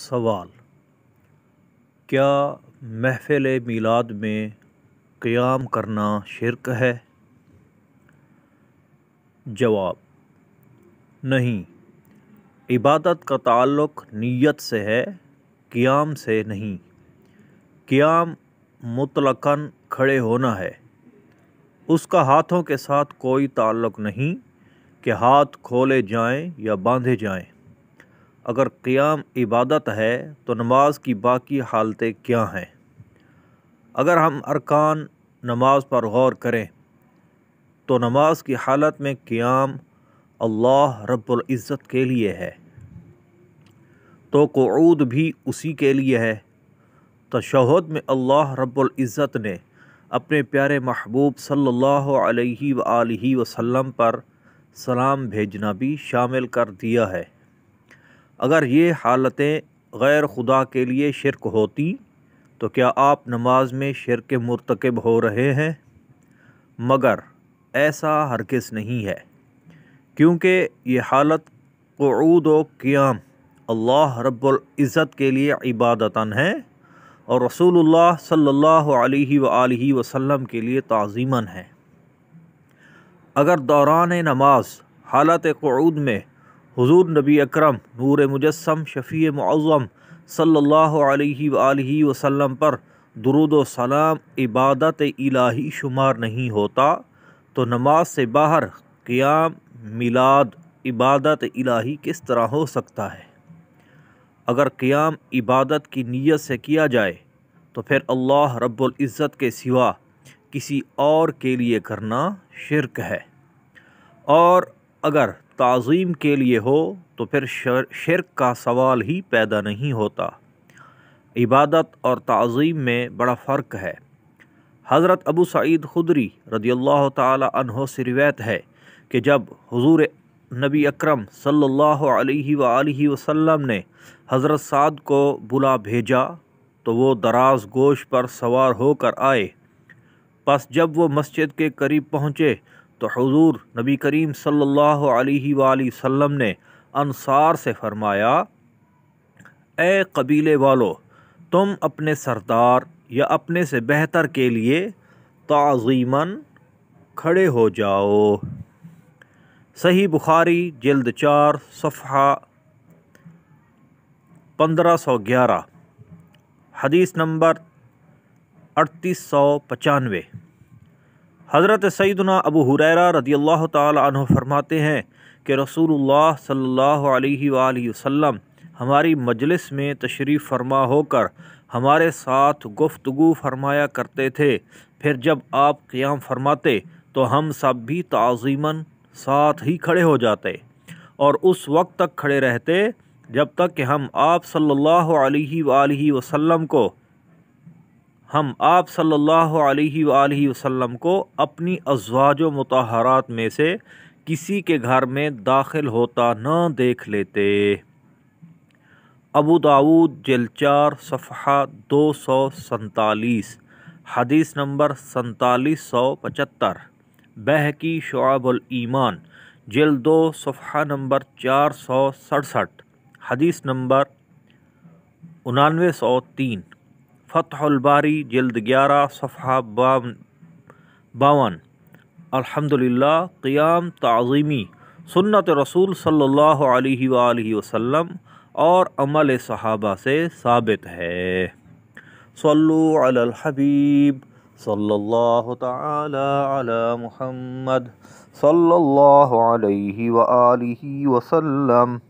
सवाल। क्या महफ़िल मीलाद में क़याम करना शिरक है? जवाब, नहीं। इबादत का ताल्लुक़ नीयत से है, क़याम से नहीं। क़याम मुतलकन खड़े होना है। उसका हाथों के साथ कोई ताल्लुक़ नहीं कि हाथ खोले जाएँ या बांधे जाएँ। अगर क़याम इबादत है तो नमाज़ की बाकी हालतें क्या हैं? अगर हम अरकान नमाज़ पर गौर करें तो नमाज़ की हालत में क़याम अल्लाह रब्बुल इज़्ज़त के लिए है। तो क़ूद भी उसी के लिए है। तशहद में अल्लाह रब्बुल इज़्ज़त ने अपने प्यारे महबूब सल्लल्लाहु अलैहि वसल्लम पर सलाम भेजना भी शामिल कर दिया है। अगर ये हालतें गैर खुदा के लिए शिरक होती तो क्या आप नमाज़ में शिरक मरतकब हो रहे हैं? मगर ऐसा हरगिज़ नहीं है, क्योंकि ये हालत क़ूद व क़याम अल्लाह रब्बुल इज़्ज़त के लिए इबादतन है और रसूलुल्लाह सल्लल्लाहु अलैहि वसल्लम के लिए ताज़ीमन है। अगर दौरान नमाज़ हालत क़ूद में हुजूर नबी अकरम, नूर मुजस्सम शफ़ी मुअज़्ज़म सल्लल्लाहु अलैहि वसल्लम पर दुरूद सलाम इबादत इलाही शुमार नहीं होता तो नमाज़ से बाहर क़याम, मिलाद, इबादत इलाही किस तरह हो सकता है? अगर क़याम, इबादत की नीयत से किया जाए तो फिर अल्लाह रब्बुल इज़्ज़त के सिवा किसी और के लिए करना शिरक है। और अगर ताज़ीम के लिए हो तो फिर शिरक का सवाल ही पैदा नहीं होता। इबादत और तज़ीम में बड़ा फ़र्क है। हज़रत अबू सईद खुदरी रदी अल्लाह तहो से रिवायत है कि जब हुजूर नबी अकरम वसल्लम ने हज़रत साद को बुला भेजा तो वो दराज गोश पर सवार होकर आए। बस जब वो मस्जिद के करीब पहुँचे तो हुजूर नबी करीम वसल्लम ने अनसार से फरमाया ए कबीले वालो, तुम अपने सरदार या अपने से बेहतर के लिए ताज़ीमन खड़े हो जाओ। सही बुखारी, जल्द चार सफ़ा पंद्रह सौ ग्यारह, हदीस नंबर अड़तीस सौ पचानवे। हज़रत सईदना अबू हुरैरा रदी अल्लाह तु फरमाते हैं कि रसूलुल्लाह सल्लल्लाहु अलैहि वसल्लम, हमारी मजलिस में तशरीफ़ फरमा होकर हमारे साथ गुफ्तगु फरमाया करते थे। फिर जब आप क़्याम फरमाते तो हम सब भी ताज़ीमन साथ ही खड़े हो जाते और उस वक्त तक खड़े रहते जब तक कि हम आप सल्लल्लाहु अलैहि वसल्लम को हम आप सल्लल्लाहु अलैहि वसल्लम को अपनी अजवाज मतहरात में से किसी के घर में दाखिल होता न देख लेते। अबू दाऊद जलचार सफ़ा दो सौ सैतालीस, हदीस नंबर सैतालीस सौ पचहत्तर, बहकी शुआबुल ईमान, जल दो सफ़ा नंबर चार सौ सड़सठ, हदीस नंबर उनानवे सौ तीन। फ़तहबारी जल्द ग्यारह सफ़ा बावन अल्हम्दुलिल्लाह, क़ियाम ताज़ीमी, सुन्नत रसूल सल्लल्लाहु अलैहि वसल्लम, और अमल सहाबा से साबित है। सल्लु अलल हबीब, सल्लल्लाहु ताला अला मुहम्मद, सल्लल्लाहु अलैहि वसल्लम।